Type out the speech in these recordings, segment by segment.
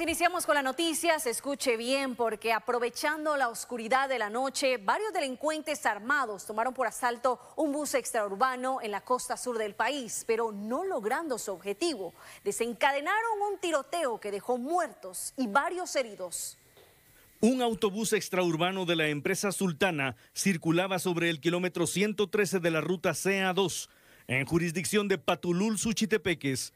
iniciamos con las noticias. Escuche bien porque aprovechando la oscuridad de la noche, varios delincuentes armados tomaron por asalto un bus extraurbano en la costa sur del país, pero no logrando su objetivo. Desencadenaron un tiroteo que dejó muertos y varios heridos. Un autobús extraurbano de la empresa Sultana circulaba sobre el kilómetro 113 de la ruta CA2 en jurisdicción de Patulul, Suchitepeques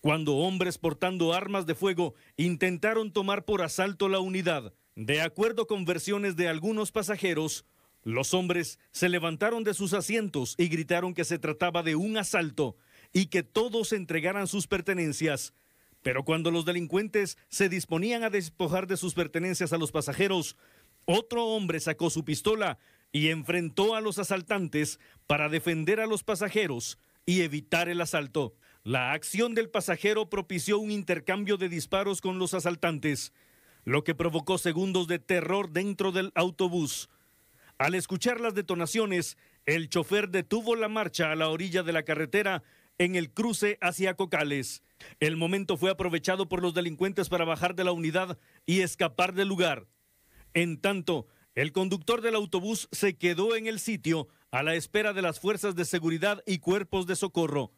cuando hombres portando armas de fuego intentaron tomar por asalto la unidad. De acuerdo con versiones de algunos pasajeros, los hombres se levantaron de sus asientos y gritaron que se trataba de un asalto y que todos entregaran sus pertenencias. Pero cuando los delincuentes se disponían a despojar de sus pertenencias a los pasajeros, otro hombre sacó su pistola y enfrentó a los asaltantes para defender a los pasajeros y evitar el asalto. La acción del pasajero propició un intercambio de disparos con los asaltantes, lo que provocó segundos de terror dentro del autobús. Al escuchar las detonaciones, el chofer detuvo la marcha a la orilla de la carretera en el cruce hacia Cocales. El momento fue aprovechado por los delincuentes para bajar de la unidad y escapar del lugar. En tanto, el conductor del autobús se quedó en el sitio a la espera de las fuerzas de seguridad y cuerpos de socorro.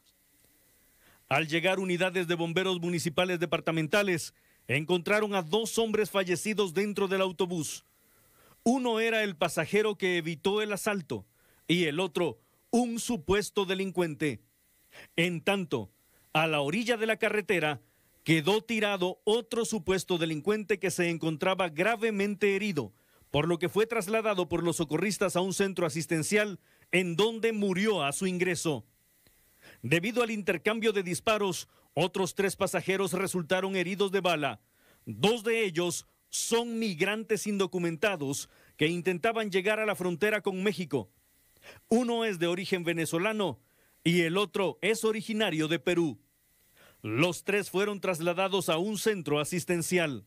Al llegar unidades de bomberos municipales departamentales, encontraron a dos hombres fallecidos dentro del autobús. Uno era el pasajero que evitó el asalto y el otro un supuesto delincuente. En tanto, a la orilla de la carretera quedó tirado otro supuesto delincuente que se encontraba gravemente herido, por lo que fue trasladado por los socorristas a un centro asistencial en donde murió a su ingreso. Debido al intercambio de disparos, otros tres pasajeros resultaron heridos de bala. Dos de ellos son migrantes indocumentados que intentaban llegar a la frontera con México. Uno es de origen venezolano y el otro es originario de Perú. Los tres fueron trasladados a un centro asistencial.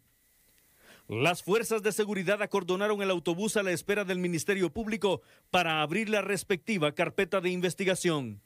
Las fuerzas de seguridad acordonaron el autobús a la espera del Ministerio Público para abrir la respectiva carpeta de investigación.